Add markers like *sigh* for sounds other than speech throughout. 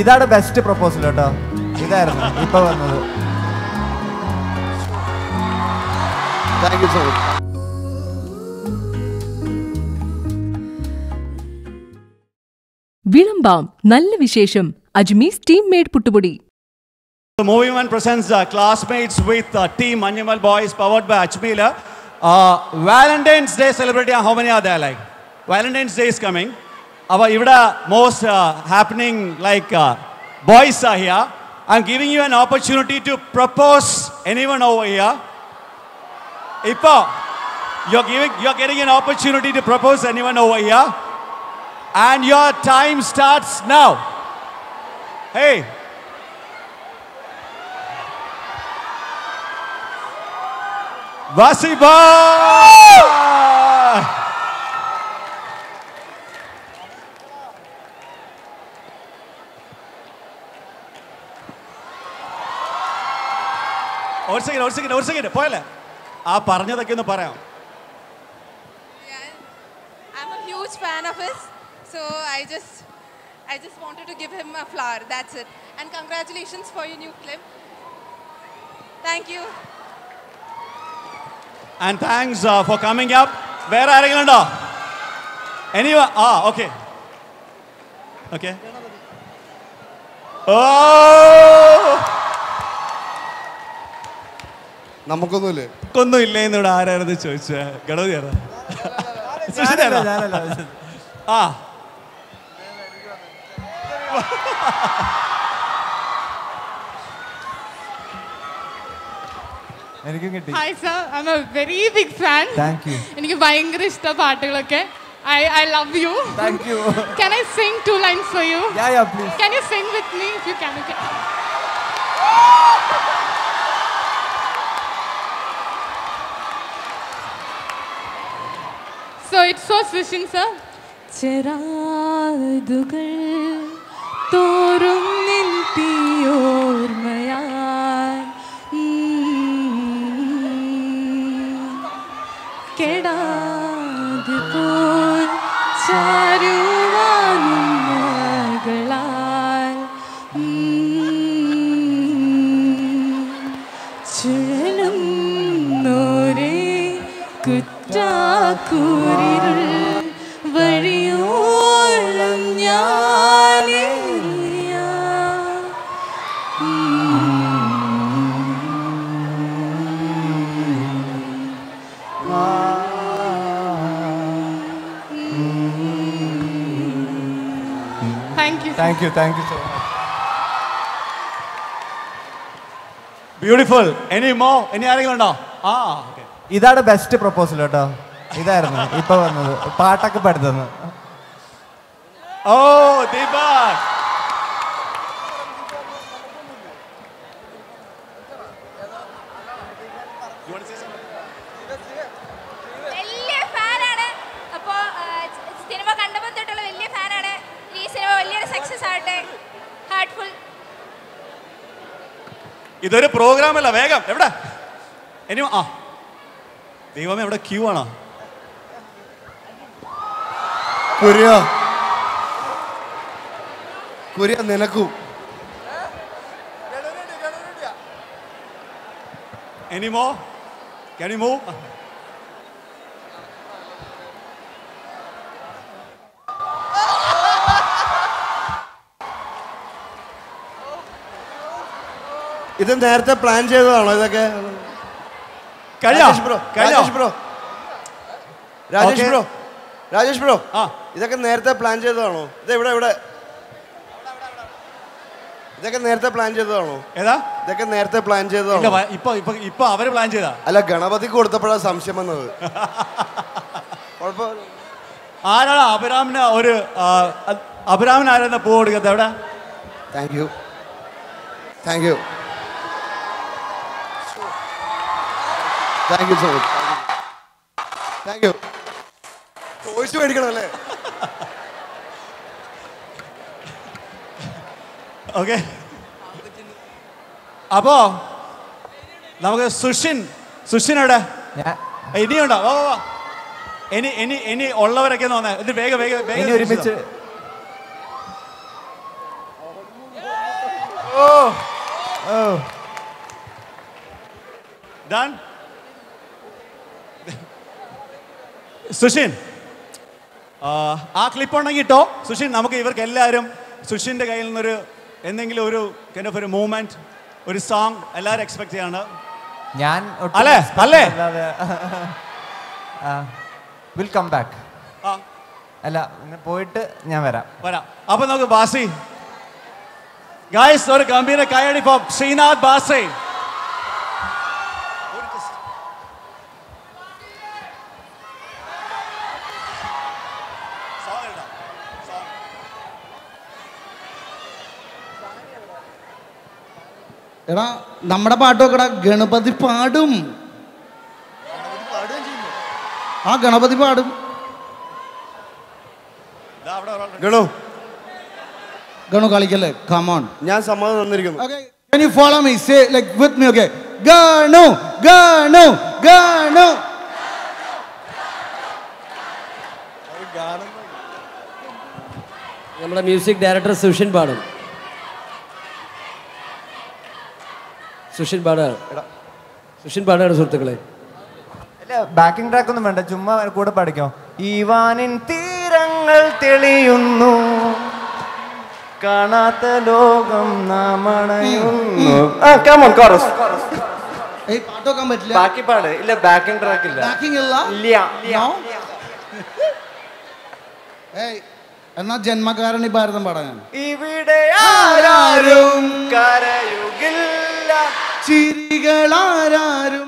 ഇതാണ് best proposal കേട്ടോ ഇതായിരുന്നു ഇപ്പൊ വന്നത് താങ്ക് യു സോ മച്ച് വിളമ്പാം നല്ല വിശേഷം അജ്മീസ് ടീം മേഡ് പുട്ടുപൊടി The movie man presents uh, classmates with uh, Team Animal Boys powered by Ajmeela. Uh, Valentine's Day celebrating, how many are there? Like Valentine's Day is coming. Our Ivda most uh, happening like uh, boys are here. I'm giving you an opportunity to propose anyone over here. Ipo, you're giving, you're getting an opportunity to propose anyone over here, and your time starts now. Hey, Vasiba! ഒരു second ഒരു second ഒരു second പോയല്ലേ ആ പറഞ്ഞതൊക്കെ ഒന്ന് പറയാം huge fan of his, so I just, I just wanted to give him a flower. That's it. And congratulations for your new film. Thank you. And thanks uh, for coming up. Where are you going? Anyway ah, okay. Okay. ഓ നമുക്കൊന്നുമില്ലേ? ഒന്നും ഇല്ലേ എന്നിവിടെ ആരായിരുന്നു ഗണപതി ആരാ? ആ. എനിക്കും കിട്ടി. Hi sir I'm a very big fan thank you എനിക്ക് ഭയങ്കര ഇഷ്ട പാട്ടുകളൊക്കെ. I I love you thank you can I sing two lines for you yeah yeah please can you sing with me if you can so it's so swishing sir ചെറാതുകൾ തോറും നിൻ തീയോർമയായി കെടാതെ പോൽ ചാരുവാനും മകളാൽ ചുഴലും നോരേ കുറ്റാക്കൂരിരുൾ thank you thank you thank you so much beautiful any more ഇനി ആരെങ്കിലും ഉണ്ടോ ആ ഇതാണ് best proposal കേട്ടോ. ഇതായിരുന്നു ഇപ്പൊ വന്നത്. പാട്ടൊക്കെ പഠിത്തന്ന് ഓ ദീപക് ഇതൊരു പ്രോഗ്രാം അല്ല വേഗം. എവിടെ? ഇനി ആ. ദൈവമേ എവിടെ ക്യൂ ആണോ? കുര്യ. കുര്യ നിനക്കും. Can you move? ഇത് നേരത്തെ പ്ലാൻ ചെയ്തതാണോ ഇതൊക്കെ? Rajesh bro Rajesh bro. Rajesh bro Rajesh bro ഇതൊക്കെ നേരത്തെ പ്ലാൻ ചെയ്തതാണോ? ഇത് ഇവിടെ ഇവിടെ. ഇതൊക്കെ നേരത്തെ പ്ലാൻ ചെയ്തതാണോ? ഏതാ? ഇതൊക്കെ നേരത്തെ പ്ലാൻ ചെയ്തതാണോ? ഇപ്പൊ ഇപ്പൊ ഇപ്പൊ അവർ പ്ലാൻ ചെയ്താ. അല്ല ഗണപതിക്ക് കൊടുത്തപ്പോഴാണ് സംശയം വന്നത്. *laughs* ആരാണ് അഭിരാമിന് ഒരു അഭിരാമിന് ആരാണ് പൂ കൊടുക്കുന്നത് എവിടെ? Thank you thank you thank you so much thank you ചോദിച്ചു മേടിക്കണം അല്ലേ ഓക്കെ അപ്പോ നമുക്ക് സുഷിൻ സുഷിൻ എവിടെ? ഇനിയുണ്ടോ? വാ വാ, ഇനി ഇനി ഇനി ഉള്ളവരൊക്കെ ഒന്ന് വന്നേ. ഇത് വേഗം വേഗം വേഗം ഒരുമിച്ച് ഓ. ഓ. ഡൺ സുഷിൻ. ആ, ക്ലിപ്പ് ഉണ്ടെങ്കിൽ ഇട്ടോ. സുഷിൻ നമുക്ക് ഇവർക്ക് എല്ലാവരും സുഷിന്റെ കയ്യിൽ നിന്നൊരു എന്തെങ്കിലും ഒരു kind of ഒരു മൂവ്മെന്റ് ഒരു സോങ് എല്ലാവരും എക്സ്പെക്ട് ചെയ്യാണ്. ഞാൻ ഒട്ടും അല്ലേ? expect അല്ലേ? അല്ലാതെ വിൽ കം ബാക്ക് ആ. അല്ല ഇന്ന് പോയിട്ട് ഞാൻ വരാം. വരാം. അപ്പൊ നമുക്ക് ബാസി. ഗായ്സ് ഒരു ഗംഭീര കൈയടി ഫോർ ശ്രീനാഥ് ബാസി. എടാ നമ്മുടെ പാട്ട് നോക്കടാ ഗണപതി പാടും ആ ഗണപതി പാടും. ഗണു. ഗണു കളിക്കല്ലേ? കമോൺ ഞാൻ സമ്മതം തന്നിരിക്കുന്നു. Follow follow me? Say like with me, Ganu Ganu, Ganu. നമ്മുടെ മ്യൂസിക് ഡയറക്ടർ സുഷിൻ പാടും. സുഷിൻ പാടാണ് സുഷിൻ പാടാണ് സുഹൃത്തുക്കളെ. അല്ല ബാക്കിംഗ് ട്രാക്ക് ഒന്നും വേണ്ട ചുമ്മാ കൂടെ പഠിക്കോ ഈവാനിൻ തീരങ്ങൾ തെളിയുന്നു. കാണാത്ത ലോകം നാം അണയുന്നു. ഏയ് ഈ വെക്കാൻ പറ്റില്ല. ബാക്കി പാട്. ഇല്ല ബാക്കിംഗ് ട്രാക്ക് ഇല്ല. ബാക്കിംഗ് ഇല്ല. ഇല്ല? ഏയ് എന്നാ ജന്മകാരണി ഭാരതം പാടാൻ. ഇവിടെ ആരാരും കരയുകില്ല. ചിരികളാരും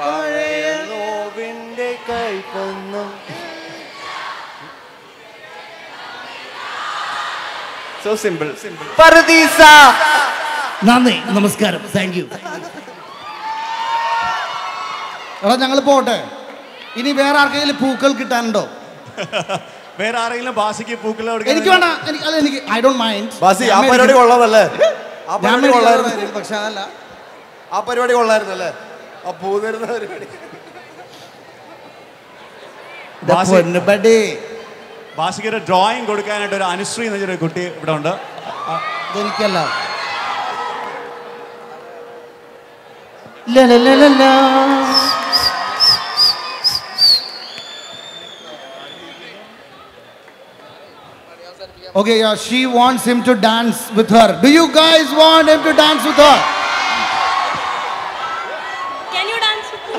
പഴയ നോവിന്റെ കൈക്കൊന്നും സോ സിമ്പിൾ സിമ്പിൾ നന്ദി നമസ്കാരം. താങ്ക് യു എടാ ഞങ്ങൾ പോട്ടെ. ഇനി വേറെ ആർക്കെങ്കിലും പൂക്കൾ കിട്ടാനുണ്ടോ? *laughs* വേറെ ആരെങ്കിലും ബാസിക്ക് പൂക്കൾ എനിക്ക് വേണ്ട. എനിക്ക് അത് എനിക്ക് ഐ ഡോണ്ട് മൈൻഡ് ബാസി ആ പരിപാടി കൊള്ളാമല്ലേ *laughs* പരിപാടി കൊള്ളായിരുന്നു പക്ഷെ അതല്ല. ആ പരിപാടി കൊള്ളായിരുന്നല്ലേ ആ പൂ തരുന്ന പരിപാടി ഭാഷയ്ക്ക് ഒരു ഡ്രോയിങ് കൊടുക്കാനായിട്ട് ഒരു അനുശ്രീ എന്ന് വെച്ചൊരു കുട്ടി ഇവിടെ ഉണ്ട്. എനിക്കല്ല ല. Okay, yeah, she wants him to dance with her. Do you guys want him to dance with her? Can you dance with me?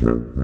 Mm-hmm.